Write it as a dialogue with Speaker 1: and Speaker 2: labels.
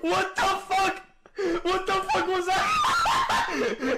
Speaker 1: what the fuck? What the fuck was that?